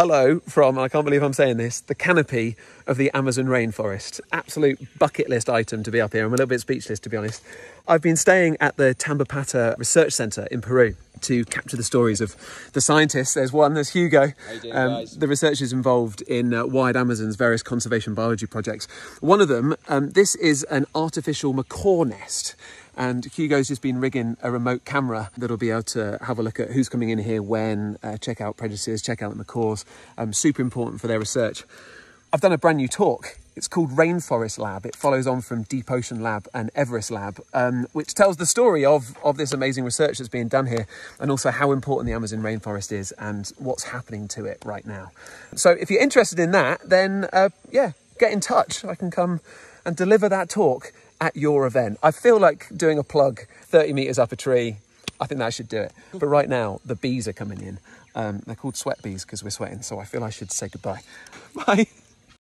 hello from, I can't believe I'm saying this, the canopy of the Amazon rainforest. Absolute bucket list item to be up here. I'm a little bit speechless, to be honest. I've been staying at the Tambopata Research Centre in Peru to capture the stories of the scientists. There's one, there's Hugo, doing, um, the researchers involved in uh, Wired Amazon's various conservation biology projects. One of them, um, this is an artificial macaw nest. And Hugo's just been rigging a remote camera that'll be able to have a look at who's coming in here when, uh, check out predators, check out the macaws. Um, super important for their research. I've done a brand new talk. It's called Rainforest Lab. It follows on from Deep Ocean Lab and Everest Lab, um, which tells the story of, of this amazing research that's being done here and also how important the Amazon rainforest is and what's happening to it right now. So if you're interested in that, then uh, yeah, get in touch. I can come and deliver that talk at your event. I feel like doing a plug 30 meters up a tree. I think that should do it. But right now, the bees are coming in. Um, they're called sweat bees because we're sweating, so I feel I should say goodbye. Bye.